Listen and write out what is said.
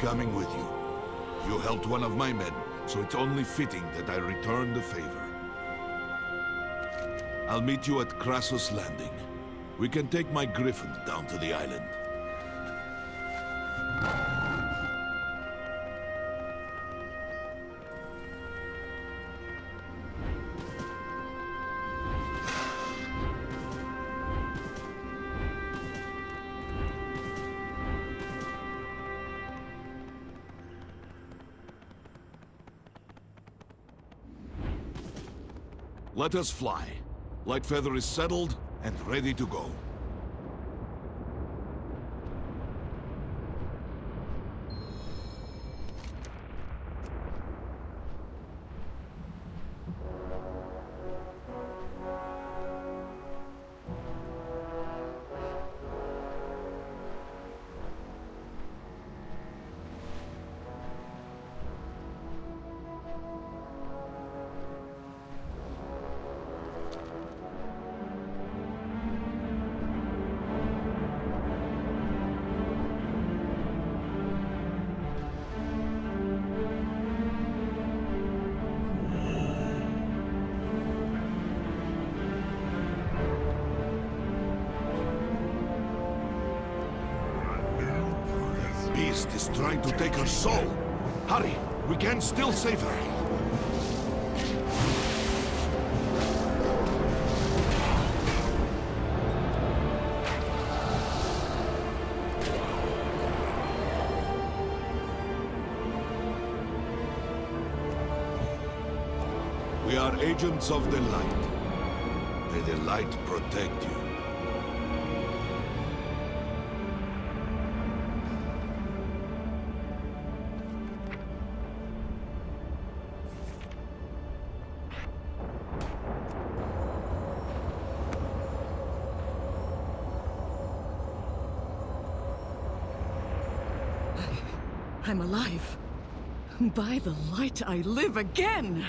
coming with you. You helped one of my men, so it's only fitting that I return the favor. I'll meet you at Krasus' Landing. We can take my griffin down to the island. Let us fly. Lightfeather is settled and ready to go. Beast is trying to take her soul. Hurry, we can still save her. We are agents of the light. May the light protect you. I'm alive. By the light, I live again!